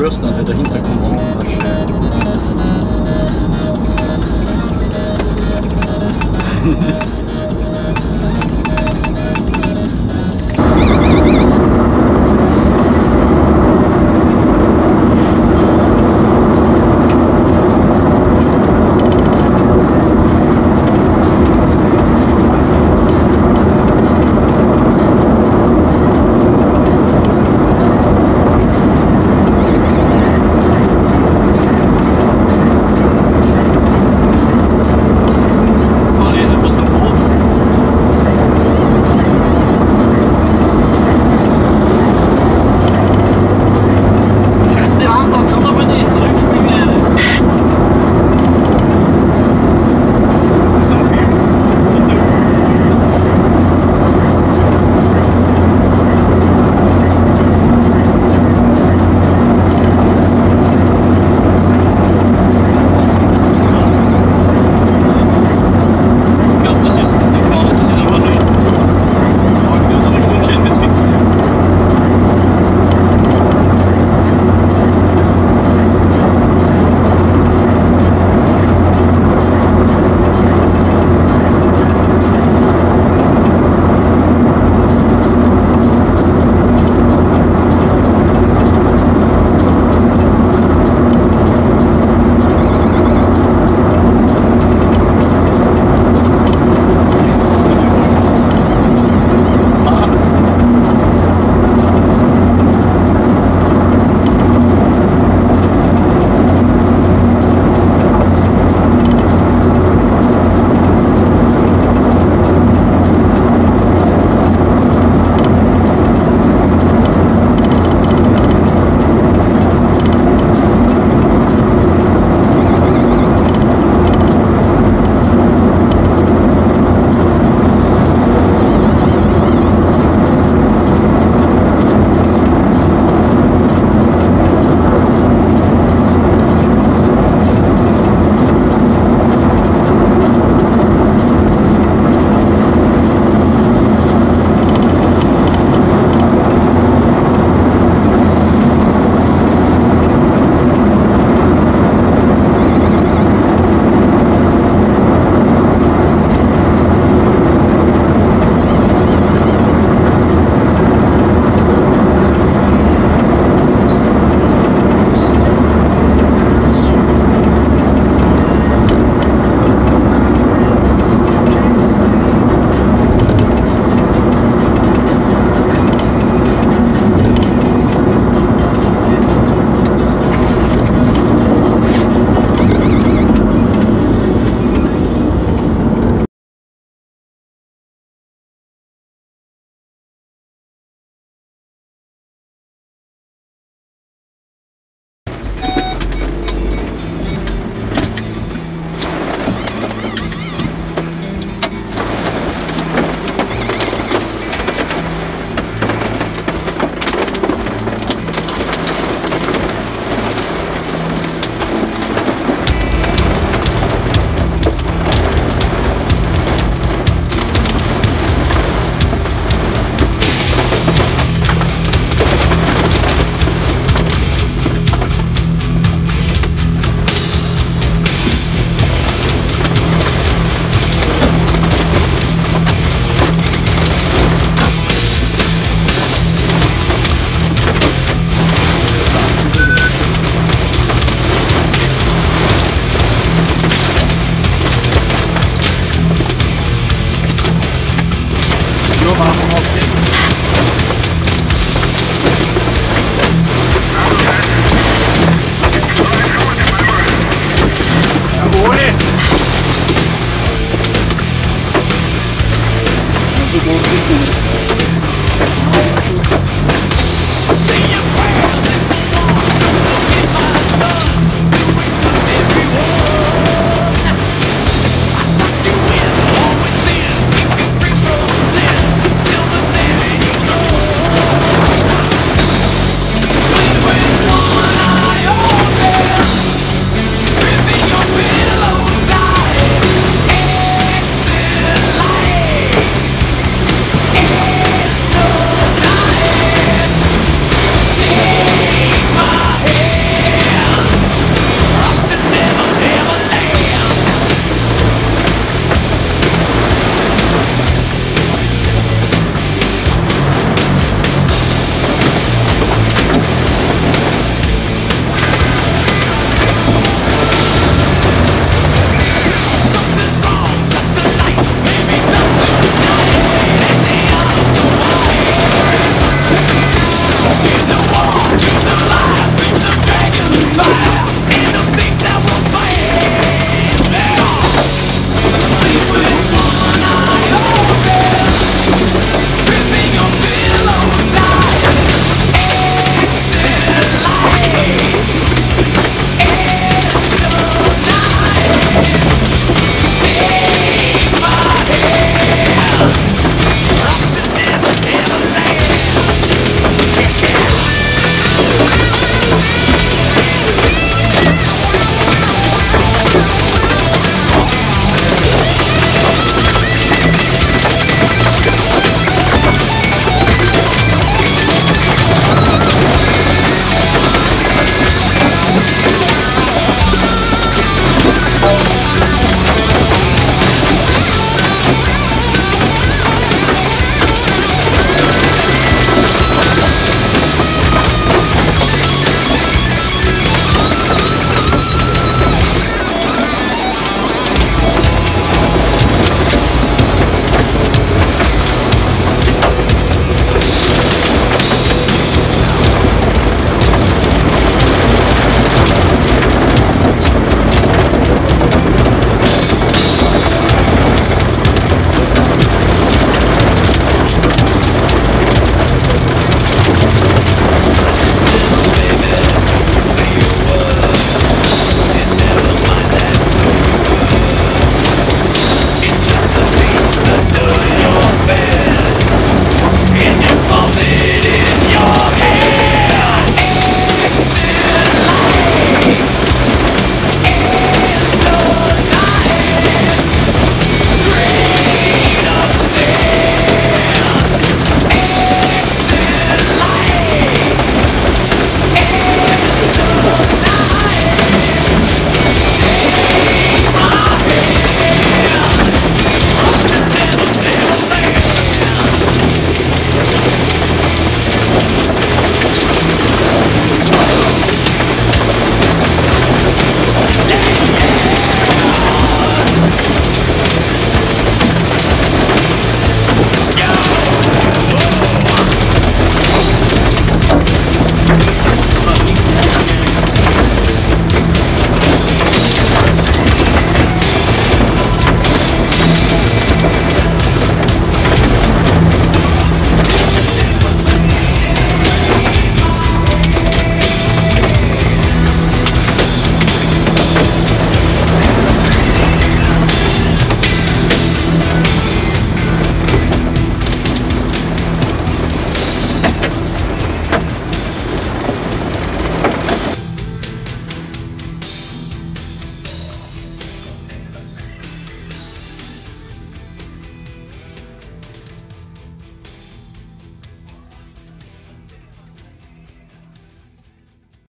Bürsten und der Hintergrund. Music